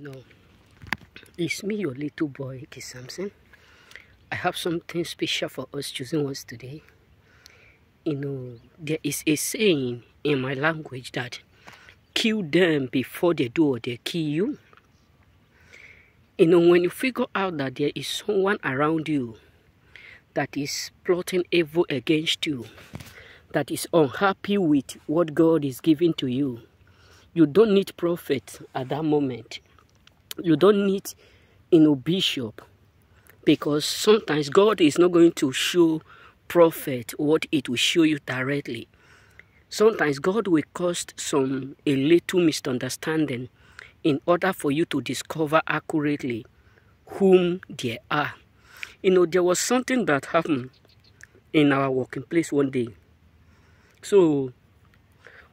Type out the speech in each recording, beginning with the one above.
No, it's me, your little boy, K. Samson. I have something special for us choosing ones today. You know, there is a saying in my language that kill them before they do or they kill you. You know, when you figure out that there is someone around you that is plotting evil against you, that is unhappy with what God is giving to you, you don't need prophet at that moment you don't need you know bishop because sometimes god is not going to show prophet what it will show you directly. Sometimes god will cause some a little misunderstanding in order for you to discover accurately whom they are. You know there was something that happened in our working place one day. So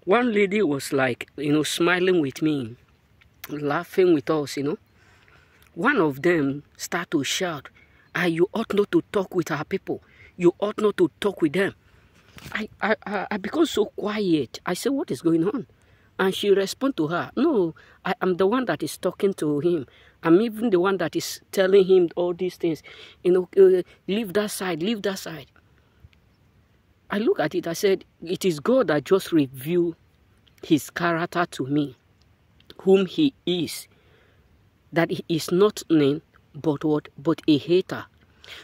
one lady was like you know smiling with me laughing with us, you know. One of them start to shout, ah, you ought not to talk with our people. You ought not to talk with them. I, I, I, I become so quiet. I say, what is going on? And she respond to her, no, I am the one that is talking to him. I'm even the one that is telling him all these things. You know, uh, leave that side, leave that side. I look at it, I said, it is God that just revealed his character to me whom he is, that he is not named, but what? But a hater.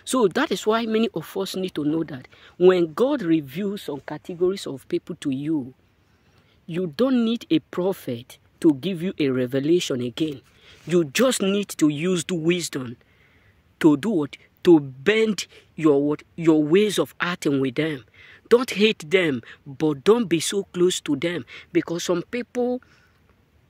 So that is why many of us need to know that when God reveals some categories of people to you, you don't need a prophet to give you a revelation again. You just need to use the wisdom to do what? To bend your what? Your ways of acting with them. Don't hate them, but don't be so close to them because some people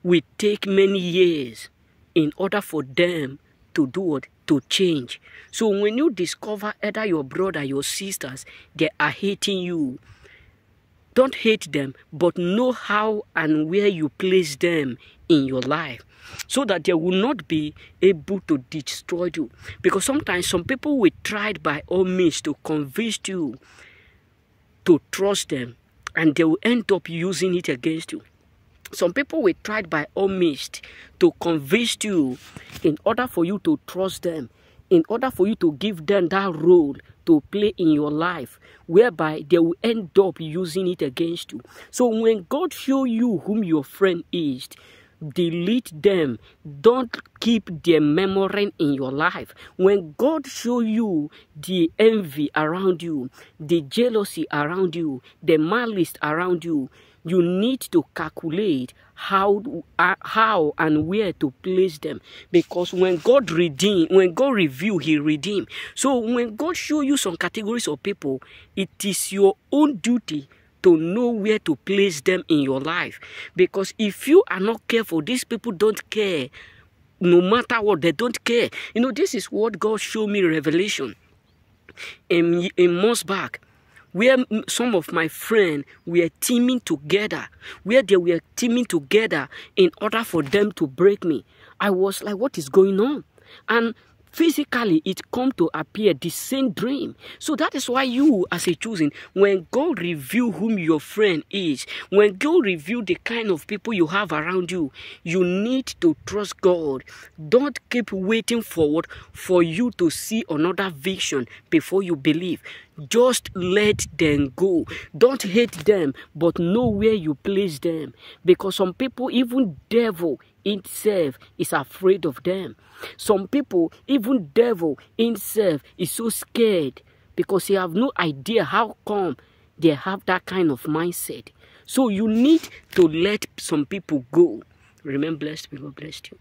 will take many years in order for them to do what? To change. So when you discover either your brother, your sisters, they are hating you, don't hate them, but know how and where you place them in your life so that they will not be able to destroy you. Because sometimes some people will try by all means to convince you to trust them and they will end up using it against you. Some people will try by all means to convince you in order for you to trust them, in order for you to give them that role to play in your life, whereby they will end up using it against you. So when God show you whom your friend is, delete them don't keep their memory in your life when god show you the envy around you the jealousy around you the malice around you you need to calculate how uh, how and where to place them. Because when god redeem when god review he redeem. So when god show you some categories of people it is your own duty to know where to place them in your life. Because if you are not careful these people don't care. No matter what they don't care. You know this is what god showed me revelation. In, in months back where some of my friends were teaming together, where they were teaming together in order for them to break me. I was like, what is going on? And physically it come to appear the same dream. So that is why you as a choosing when god reveal whom your friend is when god reveal the kind of people you have around you you need to trust god. Don't keep waiting forward for you to see another vision before you believe. Just let them go. Don't hate them but know where you place them. Because some people even devil itself is afraid of them. Some people, even devil himself, is so scared because they have no idea how come they have that kind of mindset. So you need to let some people go. Remember, blessed people blessed you.